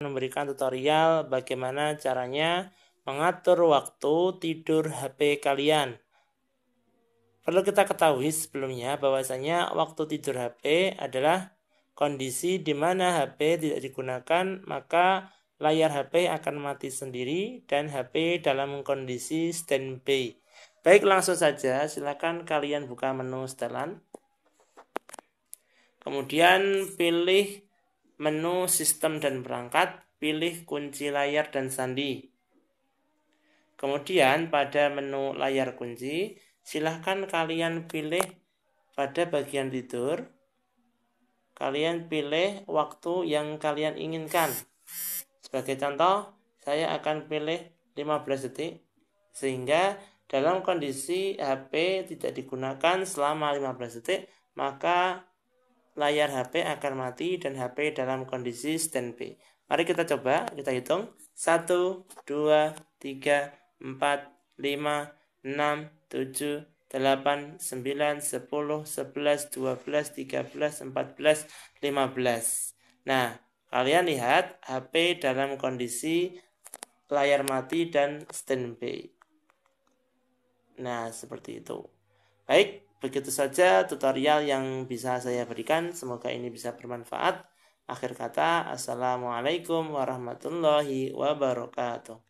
memberikan tutorial bagaimana caranya mengatur waktu tidur HP kalian. Perlu kita ketahui sebelumnya bahwasanya waktu tidur HP adalah kondisi di mana HP tidak digunakan maka layar HP akan mati sendiri dan HP dalam kondisi standby. Baik langsung saja silakan kalian buka menu setelan. Kemudian pilih menu sistem dan perangkat, pilih kunci layar dan sandi. Kemudian pada menu layar kunci, silahkan kalian pilih pada bagian tidur, kalian pilih waktu yang kalian inginkan. Sebagai contoh, saya akan pilih 15 detik, sehingga dalam kondisi HP tidak digunakan selama 15 detik, maka layar HP akan mati dan HP dalam kondisi standby. Mari kita coba, kita hitung. 1, 2, 3, 4, 5, 6, 7, 8, 9, 10, 11, 12, 13, 14, 15. Nah, kalian lihat HP dalam kondisi layar mati dan standby. Nah, seperti itu. Baik, Begitu saja tutorial yang bisa saya berikan. Semoga ini bisa bermanfaat. Akhir kata, Assalamualaikum warahmatullahi wabarakatuh.